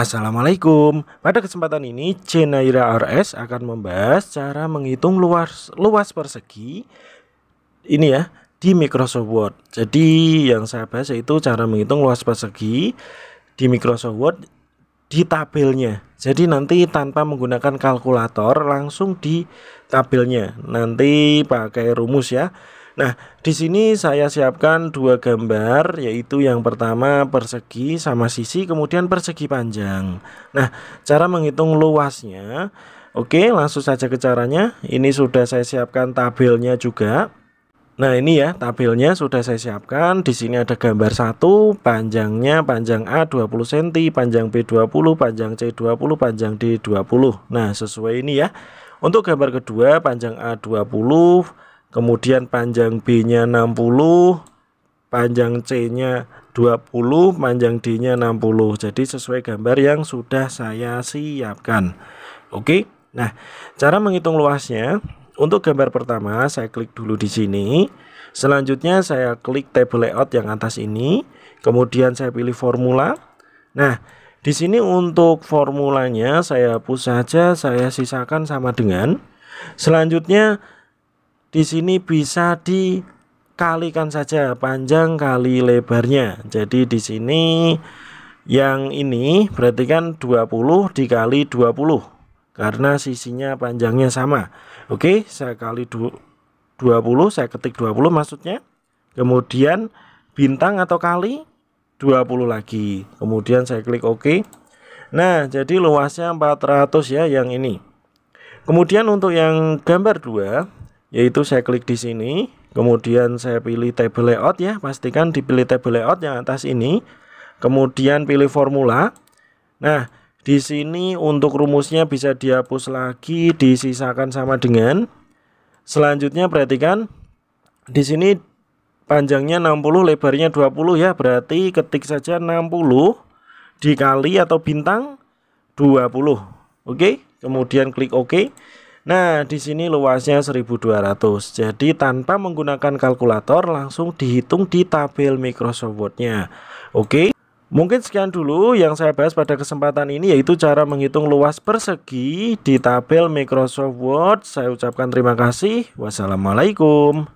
Assalamualaikum. Pada kesempatan ini, Cenaira RS akan membahas cara menghitung luas luas persegi ini ya di Microsoft Word. Jadi yang saya bahas yaitu cara menghitung luas persegi di Microsoft Word di tabelnya. Jadi nanti tanpa menggunakan kalkulator langsung di tabelnya. Nanti pakai rumus ya. Nah, di sini saya siapkan dua gambar, yaitu yang pertama persegi sama sisi, kemudian persegi panjang. Nah, cara menghitung luasnya, oke, langsung saja ke caranya. Ini sudah saya siapkan tabelnya juga. Nah, ini ya tabelnya sudah saya siapkan. Di sini ada gambar satu, panjangnya panjang A 20 cm, panjang B 20, panjang C 20, panjang D 20. Nah, sesuai ini ya. Untuk gambar kedua, panjang A 20 kemudian panjang B-nya 60 panjang C-nya 20 panjang D-nya 60 jadi sesuai gambar yang sudah saya siapkan. Oke? Nah cara menghitung luasnya untuk gambar pertama saya klik dulu di sini. Selanjutnya saya klik table layout yang atas ini. Kemudian saya pilih formula. Nah di sini untuk formulanya saya hapus saja saya sisakan sama dengan. Selanjutnya di sini bisa dikalikan saja panjang kali lebarnya. Jadi di sini yang ini berarti kan 20 dikali 20 karena sisinya panjangnya sama. Oke, saya kali 20 saya ketik 20 maksudnya. Kemudian bintang atau kali 20 lagi. Kemudian saya klik OK. Nah, jadi luasnya 400 ya yang ini. Kemudian untuk yang gambar 2 yaitu saya klik di sini kemudian saya pilih table layout ya pastikan dipilih table layout yang atas ini kemudian pilih formula. Nah di sini untuk rumusnya bisa dihapus lagi disisakan sama dengan. Selanjutnya perhatikan di sini panjangnya 60 lebarnya 20 ya berarti ketik saja 60 dikali atau bintang 20 oke kemudian klik OK Nah, di sini luasnya 1200. Jadi tanpa menggunakan kalkulator langsung dihitung di tabel Microsoft Word-nya. Oke. Mungkin sekian dulu yang saya bahas pada kesempatan ini yaitu cara menghitung luas persegi di tabel Microsoft Word. Saya ucapkan terima kasih. Wassalamualaikum.